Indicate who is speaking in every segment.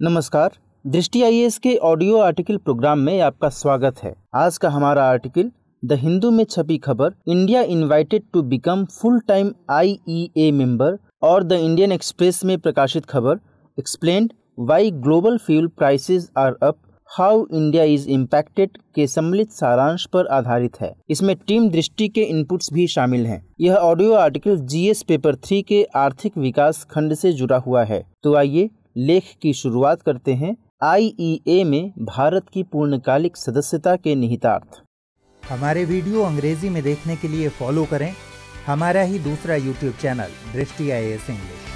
Speaker 1: नमस्कार। दृष्टि आई के ऑडियो आर्टिकल प्रोग्राम में आपका स्वागत है। आज का हमारा आर्टिकल, द हिंदू में छपी खबर, India invited to become full time IEA member और द इंडियन एक्सप्रेस में प्रकाशित खबर explain why global fuel prices are up how India is impacted के सम्मिलित सारांश पर आधारित है। इसमें टीम दृष्टि के इनपुट्स भी शामिल हैं। यह audio article GS paper three के आर्थिक विकास खंड से जुड़ा हुआ है। तो आइए लेख की शुरुआत करते हैं आईईए में भारत की पूर्णकालिक सदस्यता के निहितार्थ।
Speaker 2: हमारे वीडियो अंग्रेज़ी में देखने के लिए फॉलो करें। हमारा ही दूसरा यूट्यूब चैनल दृष्टि आई इंग्लिश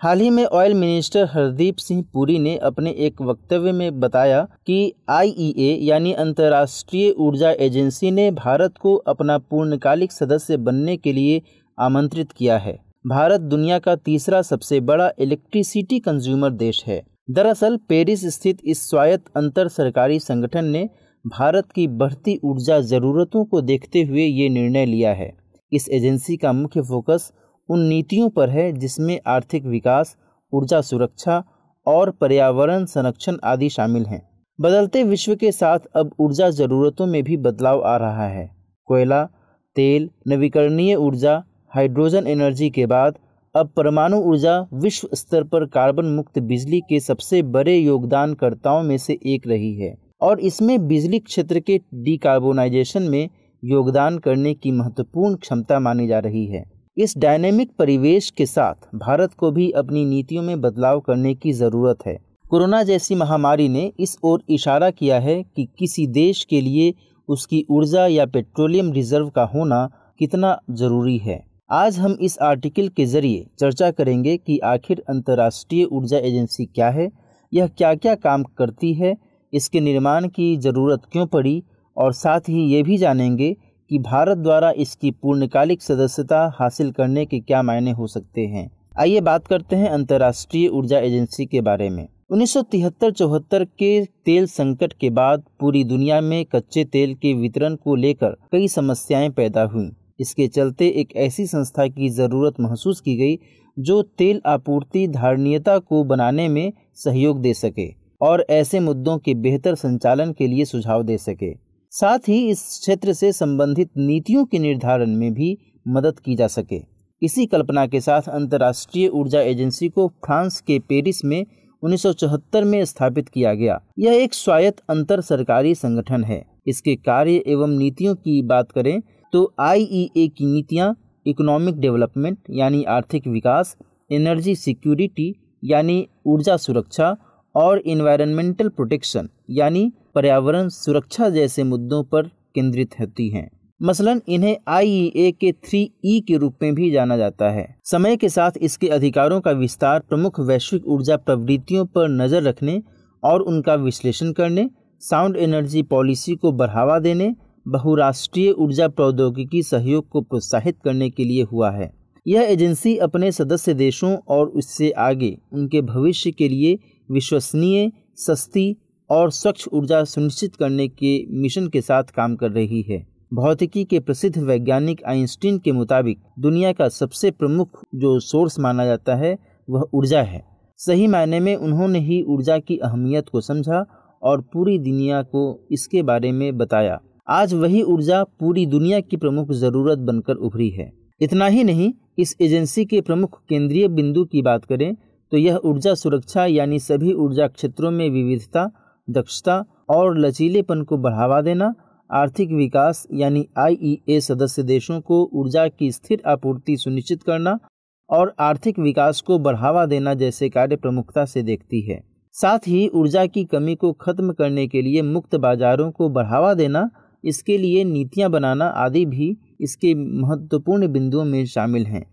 Speaker 1: हाल ही में ऑयल मिनिस्टर हरदीप सिंह पुरी ने अपने एक वक्तव्य में बताया कि आईईए यानी अंतर्राष्ट्रीय ऊर्जा एजेंसी ने भारत को अपना पूर्णकालिक सदस्य बनने के लिए आमंत्रित किया है। भारत दुनिया का तीसरा सबसे बड़ा इलेक्ट्रिसिटी कंज्यूमर देश है। दरअसल, पेरिस स्थित इस स्वायत्त अंतर सरकारी संगठन ने भारत की बढ़ती ऊर्जा ज़रूरतों को देखते हुए ये निर्णय लिया है। इस एजेंसी का मुख्य फोकस उन नीतियों पर है जिसमें आर्थिक विकास, ऊर्जा सुरक्षा और पर्यावरण संरक्षण आदि शामिल हैं। बदलते विश्व के साथ अब ऊर्जा ज़रूरतों में भी बदलाव आ रहा है। कोयला, तेल, नवीकरणीय ऊर्जा हाइड्रोजन एनर्जी के बाद, अब परमाणु ऊर्जा विश्व स्तर पर कार्बन मुक्त बिजली के सबसे बड़े योगदानकर्ताओं में से एक रही है और इसमें बिजली क्षेत्र के डिकार्बोनाइजेशन में योगदान करने की महत्वपूर्ण क्षमता मानी जा रही है। इस डायनेमिक परिवेश के साथ, भारत को भी अपनी नीतियों में बदलाव करने की ज़रूरत है। कोरोना जैसी महामारी ने इस ओर इशारा किया है कि किसी देश के लिए उसकी ऊर्जा या पेट्रोलियम रिज़र्व का होना कितना ज़रूरी है। आज हम इस आर्टिकल के ज़रिए चर्चा करेंगे कि आखिर अंतर्राष्ट्रीय ऊर्जा एजेंसी क्या है, यह क्या क्या काम करती है, इसके निर्माण की ज़रूरत क्यों पड़ी, और साथ ही ये भी जानेंगे कि भारत द्वारा इसकी पूर्णकालिक सदस्यता हासिल करने के क्या मायने हो सकते हैं। आइए बात करते हैं अंतर्राष्ट्रीय ऊर्जा एजेंसी के बारे में। उन्नीस चौहत्तर के तेल संकट के बाद पूरी दुनिया में कच्चे तेल के वितरण को लेकर कई समस्याएँ पैदा हुई। इसके चलते एक ऐसी संस्था की ज़रूरत महसूस की गई जो तेल आपूर्ति धारणीयता को बनाने में सहयोग दे सके और ऐसे मुद्दों के बेहतर संचालन के लिए सुझाव दे सके। साथ ही इस क्षेत्र से संबंधित नीतियों के निर्धारण में भी मदद की जा सके। इसी कल्पना के साथ अंतर्राष्ट्रीय ऊर्जा एजेंसी को फ्रांस के पेरिस में 1974 में स्थापित किया गया। यह एक स्वायत्त अंतर सरकारी संगठन है। इसके कार्य एवं नीतियों की बात करें तो आईईए की नीतियाँ इकोनॉमिक डेवलपमेंट यानी आर्थिक विकास एनर्जी सिक्योरिटी यानी ऊर्जा सुरक्षा और इन्वायरमेंटल प्रोटेक्शन यानी पर्यावरण सुरक्षा जैसे मुद्दों पर केंद्रित होती हैं। मसलन, इन्हें आईईए के थ्री ई के रूप में भी जाना जाता है। समय के साथ इसके अधिकारों का विस्तार, प्रमुख वैश्विक ऊर्जा प्रवृत्तियों पर नज़र रखने और उनका विश्लेषण करने साउंड एनर्जी पॉलिसी को बढ़ावा देने बहुराष्ट्रीय ऊर्जा प्रौद्योगिकी सहयोग को प्रोत्साहित करने के लिए हुआ है। यह एजेंसी अपने सदस्य देशों और उससे आगे उनके भविष्य के लिए विश्वसनीय, सस्ती और स्वच्छ ऊर्जा सुनिश्चित करने के मिशन के साथ काम कर रही है। भौतिकी के प्रसिद्ध वैज्ञानिक आइंस्टीन के मुताबिक दुनिया का सबसे प्रमुख जो सोर्स माना जाता है, वह ऊर्जा है। सही मायने में उन्होंने ही ऊर्जा की अहमियत को समझा और पूरी दुनिया को इसके बारे में बताया। आज वही ऊर्जा पूरी दुनिया की प्रमुख ज़रूरत बनकर उभरी है। इतना ही नहीं, इस एजेंसी के प्रमुख केंद्रीय बिंदु की बात करें तो यह ऊर्जा सुरक्षा यानी सभी ऊर्जा क्षेत्रों में विविधता, दक्षता और लचीलेपन को बढ़ावा देना, आर्थिक विकास यानी आईईए सदस्य देशों को ऊर्जा की स्थिर आपूर्ति सुनिश्चित करना और आर्थिक विकास को बढ़ावा देना जैसे कार्य प्रमुखता से देखती है। साथ ही ऊर्जा की कमी को खत्म करने के लिए मुक्त बाजारों को बढ़ावा देना इसके लिए नीतियाँ बनाना आदि भी इसके महत्वपूर्ण बिंदुओं में शामिल हैं।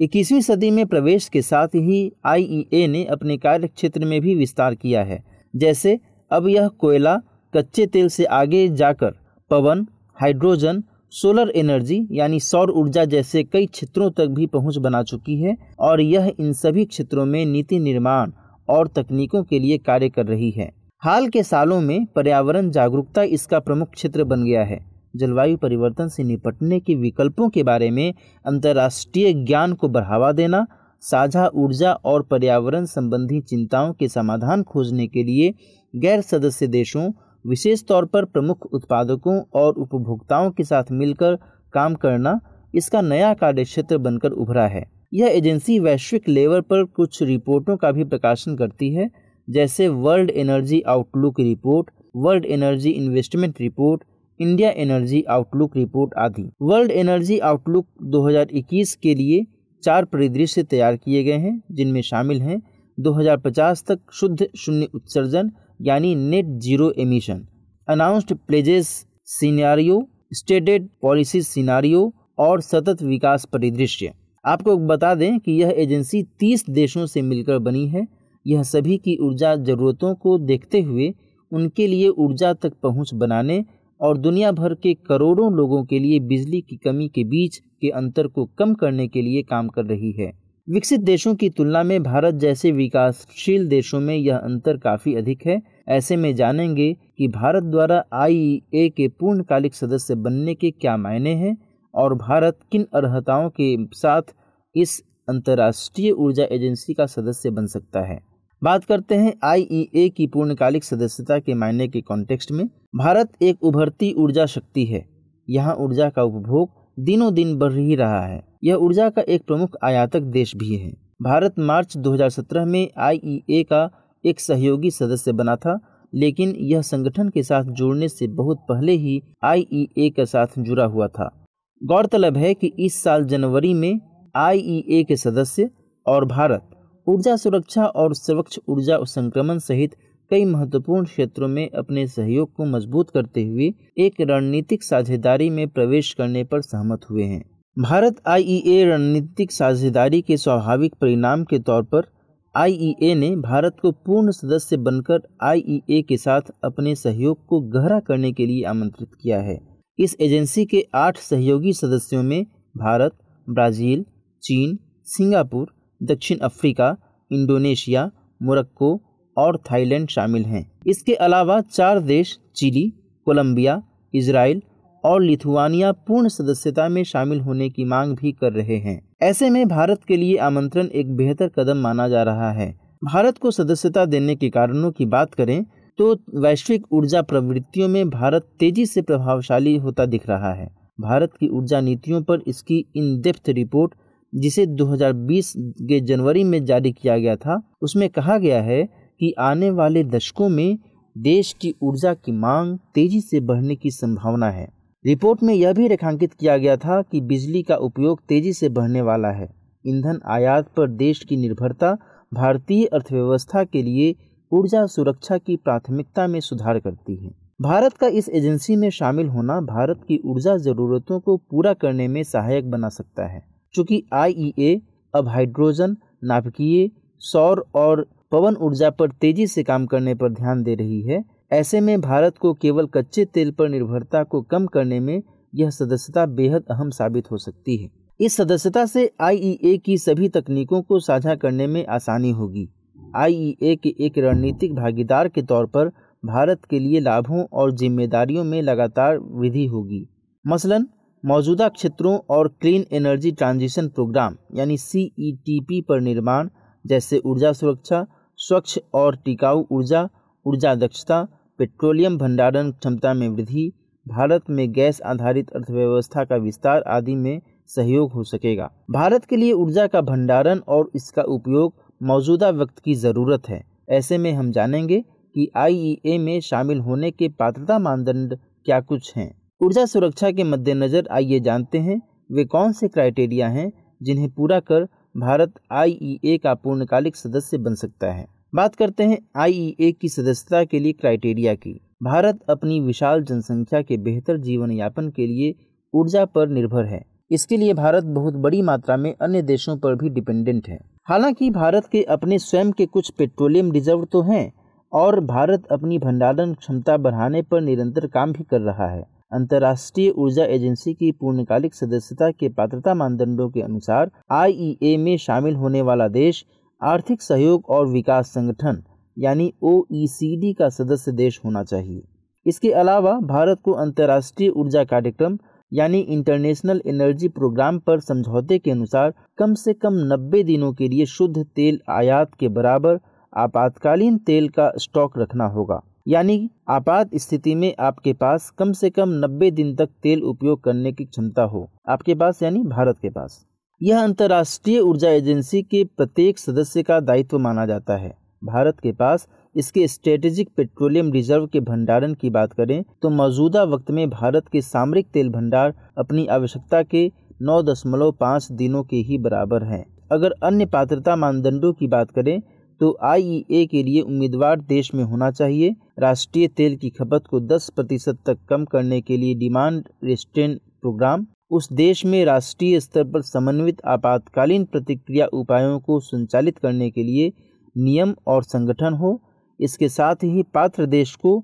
Speaker 1: इक्कीसवीं सदी में प्रवेश के साथ ही आईईए ने अपने कार्य क्षेत्र में भी विस्तार किया है। जैसे, अब यह कोयला कच्चे तेल से आगे जाकर पवन, हाइड्रोजन, सोलर एनर्जी यानी सौर ऊर्जा जैसे कई क्षेत्रों तक भी पहुँच बना चुकी है और यह इन सभी क्षेत्रों में नीति निर्माण और तकनीकों के लिए कार्य कर रही है। हाल के सालों में पर्यावरण जागरूकता इसका प्रमुख क्षेत्र बन गया है। जलवायु परिवर्तन से निपटने के विकल्पों के बारे में अंतर्राष्ट्रीय ज्ञान को बढ़ावा देना, साझा ऊर्जा और पर्यावरण संबंधी चिंताओं के समाधान खोजने के लिए गैर सदस्य देशों, विशेष तौर पर प्रमुख उत्पादकों और उपभोक्ताओं के साथ मिलकर काम करना इसका नया कार्य क्षेत्र बनकर उभरा है। यह एजेंसी वैश्विक लेवल पर कुछ रिपोर्टों का भी प्रकाशन करती है। जैसे world energy outlook report, world energy investment report, India energy outlook report आदि। वर्ल्ड एनर्जी आउटलुक 2021 के लिए चार परिदृश्य तैयार किए गए हैं, जिनमें शामिल हैं 2050 तक शुद्ध शून्य उत्सर्जन, यानी net zero emission, announced pledges scenario, stated policy scenario और सतत विकास परिदृश्य। आपको बता दें कि यह एजेंसी 30 देशों से मिलकर बनी है यह सभी की ऊर्जा ज़रूरतों को देखते हुए उनके लिए ऊर्जा तक पहुँच बनाने और दुनिया भर के करोड़ों लोगों के लिए बिजली की कमी के बीच के अंतर को कम करने के लिए काम कर रही है। विकसित देशों की तुलना में भारत जैसे विकासशील देशों में यह अंतर काफ़ी अधिक है। ऐसे में जानेंगे कि भारत द्वारा आई के पूर्णकालिक सदस्य बनने के क्या मायने हैं और भारत किन अर्हताओं के साथ इस अंतर्राष्ट्रीय ऊर्जा एजेंसी का सदस्य बन सकता है। बात करते हैं आईईए की पूर्णकालिक सदस्यता के मायने के कॉन्टेक्स्ट में। भारत एक उभरती ऊर्जा शक्ति है। यहाँ ऊर्जा का उपभोग दिनों दिन बढ़ ही रहा है। यह ऊर्जा का एक प्रमुख आयातक देश भी है। भारत मार्च 2017 में आईईए का एक सहयोगी सदस्य बना था, लेकिन यह संगठन के साथ जुड़ने से बहुत पहले ही आईईए के साथ जुड़ा हुआ था। गौरतलब है कि इस साल जनवरी में आईईए के सदस्य और भारत ऊर्जा सुरक्षा और स्वच्छ ऊर्जा संक्रमण सहित कई महत्वपूर्ण क्षेत्रों में अपने सहयोग को मज़बूत करते हुए एक रणनीतिक साझेदारी में प्रवेश करने पर सहमत हुए हैं। भारत आईईए रणनीतिक साझेदारी के स्वाभाविक परिणाम के तौर पर आईईए ने भारत को पूर्ण सदस्य बनकर आईईए के साथ अपने सहयोग को गहरा करने के लिए आमंत्रित किया है। इस एजेंसी के आठ सहयोगी सदस्यों में भारत, ब्राज़ील, चीन, सिंगापुर दक्षिण अफ्रीका, इंडोनेशिया, मोरक्को और थाईलैंड शामिल हैं। इसके अलावा चार देश, चिली, कोलंबिया इसराइल और लिथुआनिया पूर्ण सदस्यता में शामिल होने की मांग भी कर रहे हैं। ऐसे में भारत के लिए आमंत्रण एक बेहतर कदम माना जा रहा है। भारत को सदस्यता देने के कारणों की बात करें तो वैश्विक ऊर्जा प्रवृत्तियों में भारत तेज़ी से प्रभावशाली होता दिख रहा है। भारत की ऊर्जा नीतियों पर इसकी इन डेप्थ रिपोर्ट जिसे 2020 के जनवरी में जारी किया गया था, उसमें कहा गया है कि आने वाले दशकों में देश की ऊर्जा की मांग तेज़ी से बढ़ने की संभावना है। रिपोर्ट में यह भी रेखांकित किया गया था कि बिजली का उपयोग तेज़ी से बढ़ने वाला है। ईंधन आयात पर देश की निर्भरता, भारतीय अर्थव्यवस्था के लिए ऊर्जा सुरक्षा की प्राथमिकता में सुधार करती है। भारत का इस एजेंसी में शामिल होना भारत की ऊर्जा ज़रूरतों को पूरा करने में सहायक बना सकता है। चूँकि आई अब हाइड्रोजन नाभिकीय, सौर और पवन ऊर्जा पर तेज़ी से काम करने पर ध्यान दे रही है, ऐसे में भारत को केवल कच्चे तेल पर निर्भरता को कम करने में यह सदस्यता बेहद अहम साबित हो सकती है। इस सदस्यता से आईईए की सभी तकनीकों को साझा करने में आसानी होगी। आईईए के एक रणनीतिक भागीदार के तौर पर भारत के लिए लाभों और जिम्मेदारियों में लगातार वृद्धि होगी। मसलन मौजूदा क्षेत्रों और क्लीन एनर्जी ट्रांजिशन प्रोग्राम यानी सीईटीपी पर निर्माण, जैसे ऊर्जा सुरक्षा, स्वच्छ और टिकाऊ ऊर्जा ऊर्जा दक्षता, पेट्रोलियम भंडारण क्षमता में वृद्धि, भारत में गैस आधारित अर्थव्यवस्था का विस्तार आदि में सहयोग हो सकेगा। भारत के लिए ऊर्जा का भंडारण और इसका उपयोग मौजूदा वक्त की ज़रूरत है। ऐसे में हम जानेंगे कि आईईए में शामिल होने के पात्रता मानदंड क्या कुछ हैं। ऊर्जा सुरक्षा के मद्देनज़र आइए जानते हैं वे कौन से क्राइटेरिया हैं जिन्हें पूरा कर भारत आईईए का पूर्णकालिक सदस्य बन सकता है। बात करते हैं आईईए की सदस्यता के लिए क्राइटेरिया की। भारत अपनी विशाल जनसंख्या के बेहतर जीवन यापन के लिए ऊर्जा पर निर्भर है। इसके लिए भारत बहुत बड़ी मात्रा में अन्य देशों पर भी डिपेंडेंट है। हालाँकि भारत के अपने स्वयं के कुछ पेट्रोलियम रिज़र्व तो हैं और भारत अपनी भंडारण क्षमता बढ़ाने पर निरंतर काम भी कर रहा है। अंतर्राष्ट्रीय ऊर्जा एजेंसी की पूर्णकालिक सदस्यता के पात्रता मानदंडों के अनुसार आईईए में शामिल होने वाला देश आर्थिक सहयोग और विकास संगठन, यानी ओ का सदस्य देश होना चाहिए। इसके अलावा भारत को अंतर्राष्ट्रीय ऊर्जा कार्यक्रम, यानी इंटरनेशनल एनर्जी प्रोग्राम पर समझौते के अनुसार कम से कम 90 दिनों के लिए शुद्ध तेल आयात के बराबर आपातकालीन तेल का स्टॉक रखना होगा। यानी आपात स्थिति में आपके पास कम से कम 90 दिन तक तेल उपयोग करने की क्षमता हो। आपके पास यानी भारत के पास। यह अंतर्राष्ट्रीय ऊर्जा एजेंसी के प्रत्येक सदस्य का दायित्व माना जाता है। भारत के पास इसके स्ट्रेटेजिक पेट्रोलियम रिज़र्व के भंडारण की बात करें तो मौजूदा वक्त में भारत के सामरिक तेल भंडार अपनी आवश्यकता के नौ दशमलव पाँच दिनों के ही बराबर हैं। अगर अन्य पात्रता मानदंडों की बात करें तो आईईए के लिए उम्मीदवार देश में होना चाहिए। राष्ट्रीय तेल की खपत को 10 प्रतिशत तक कम करने के लिए डिमांड रेस्टेंट प्रोग्राम। उस देश में राष्ट्रीय स्तर पर समन्वित आपातकालीन प्रतिक्रिया उपायों को संचालित करने के लिए नियम और संगठन हो। इसके साथ ही पात्र देश को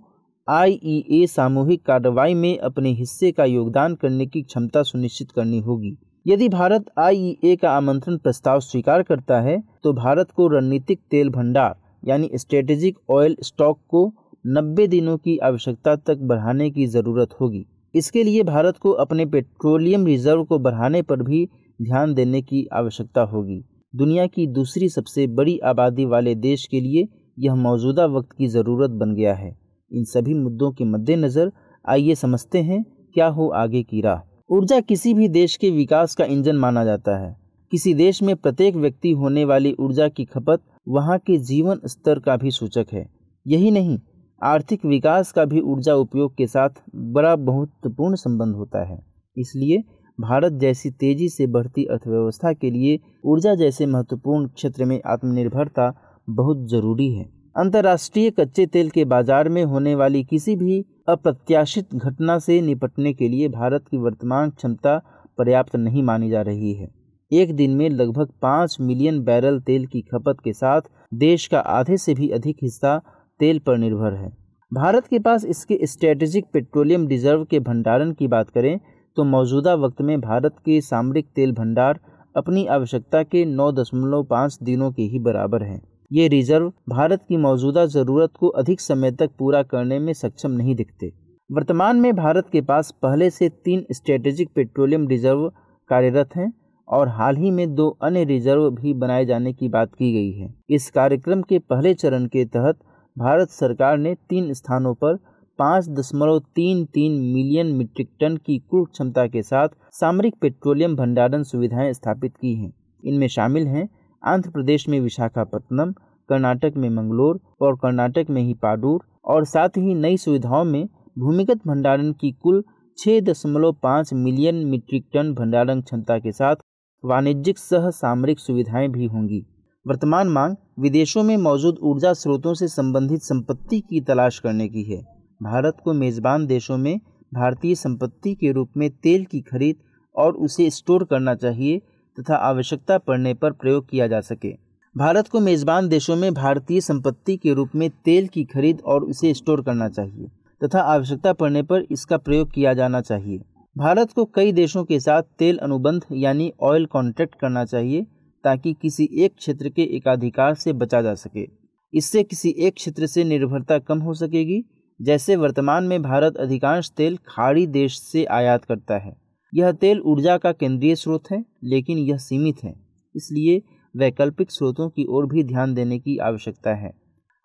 Speaker 1: आईईए सामूहिक कार्रवाई में अपने हिस्से का योगदान करने की क्षमता सुनिश्चित करनी होगी। यदि भारत आईईए का आमंत्रण प्रस्ताव स्वीकार करता है तो भारत को रणनीतिक तेल भंडार, यानी स्ट्रेटेजिक ऑयल स्टॉक को 90 दिनों की आवश्यकता तक बढ़ाने की ज़रूरत होगी। इसके लिए भारत को अपने पेट्रोलियम रिज़र्व को बढ़ाने पर भी ध्यान देने की आवश्यकता होगी। दुनिया की दूसरी सबसे बड़ी आबादी वाले देश के लिए यह मौजूदा वक्त की ज़रूरत बन गया है। इन सभी मुद्दों के मद्देनज़र आइए समझते हैं, क्या हो आगे की राह। ऊर्जा किसी भी देश के विकास का इंजन माना जाता है। किसी देश में प्रत्येक व्यक्ति होने वाली ऊर्जा की खपत वहाँ के जीवन स्तर का भी सूचक है। यही नहीं, आर्थिक विकास का भी ऊर्जा उपयोग के साथ बड़ा महत्वपूर्ण संबंध होता है। इसलिए भारत जैसी तेज़ी से बढ़ती अर्थव्यवस्था के लिए ऊर्जा जैसे महत्वपूर्ण क्षेत्र में आत्मनिर्भरता बहुत ज़रूरी है। अंतर्राष्ट्रीय कच्चे तेल के बाज़ार में होने वाली किसी भी अप्रत्याशित घटना से निपटने के लिए भारत की वर्तमान क्षमता पर्याप्त नहीं मानी जा रही है। एक दिन में लगभग पाँच मिलियन बैरल तेल की खपत के साथ देश का आधे से भी अधिक हिस्सा तेल पर निर्भर है। भारत के पास इसके स्ट्रेटेजिक पेट्रोलियम रिज़र्व के भंडारण की बात करें तो मौजूदा वक्त में भारत के सामरिक तेल भंडार अपनी आवश्यकता के नौ दशमलव पाँच दिनों के ही बराबर हैं। ये रिज़र्व भारत की मौजूदा ज़रूरत को अधिक समय तक पूरा करने में सक्षम नहीं दिखते। वर्तमान में भारत के पास पहले से तीन स्ट्रेटेजिक पेट्रोलियम रिज़र्व कार्यरत हैं और हाल ही में दो अन्य रिज़र्व भी बनाए जाने की बात की गई है। इस कार्यक्रम के पहले चरण के तहत भारत सरकार ने तीन स्थानों पर पाँच दशमलव तीन तीन मिलियन मीट्रिक टन की कुल क्षमता के साथ सामरिक पेट्रोलियम भंडारण सुविधाएँ स्थापित की हैं। इनमें शामिल हैं आंध्र प्रदेश में विशाखापट्टनम कर्नाटक में मंगलोर और कर्नाटक में ही पाडूर और साथ ही नई सुविधाओं में भूमिगत भंडारण की कुल छः दशमलव पाँच मिलियन मीट्रिक टन भंडारण क्षमता के साथ वाणिज्यिक सह सामरिक सुविधाएँ भी होंगी। वर्तमान मांग विदेशों में मौजूद ऊर्जा स्रोतों से संबंधित संपत्ति की तलाश करने की है। भारत को मेज़बान देशों में भारतीय संपत्ति के रूप में तेल की खरीद और उसे स्टोर करना चाहिए तथा आवश्यकता पड़ने पर प्रयोग किया जा सके। भारत को मेज़बान देशों में भारतीय संपत्ति के रूप में तेल की खरीद और उसे स्टोर करना चाहिए तथा आवश्यकता पड़ने पर इसका प्रयोग किया जाना चाहिए। भारत को कई देशों के साथ तेल अनुबंध यानी ऑयल कॉन्ट्रैक्ट करना चाहिए ताकि किसी एक क्षेत्र के एकाधिकार से बचा जा सके। इससे किसी एक क्षेत्र से निर्भरता कम हो सकेगी, जैसे वर्तमान में भारत अधिकांश तेल खाड़ी देश से आयात करता है। यह तेल ऊर्जा का केंद्रीय स्रोत है, लेकिन यह सीमित है, इसलिए वैकल्पिक स्रोतों की ओर भी ध्यान देने की आवश्यकता है।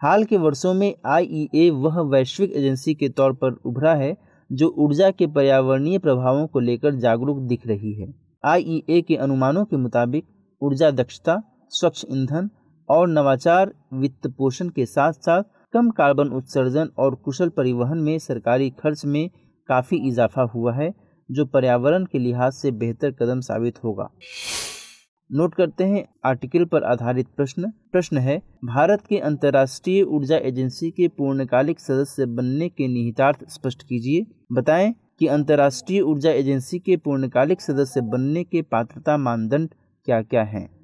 Speaker 1: हाल के वर्षों में आईईए वह वैश्विक एजेंसी के तौर पर उभरा है, जो ऊर्जा के पर्यावरणीय प्रभावों को लेकर जागरूक दिख रही है। आईईए के अनुमानों के मुताबिक, ऊर्जा दक्षता, स्वच्छ ईंधन और नवाचार वित्त पोषण के साथ साथ कम कार्बन उत्सर्जन और कुशल परिवहन में सरकारी खर्च में काफ़ी इजाफा हुआ है जो पर्यावरण के लिहाज से बेहतर कदम साबित होगा। नोट करते हैं आर्टिकल पर आधारित प्रश्न। प्रश्न है, भारत के अंतर्राष्ट्रीय ऊर्जा एजेंसी के पूर्णकालिक सदस्य बनने के निहितार्थ स्पष्ट कीजिए। बताएँ कि अंतर्राष्ट्रीय ऊर्जा एजेंसी के पूर्णकालिक सदस्य बनने के पात्रता मानदंड क्या क्या हैं?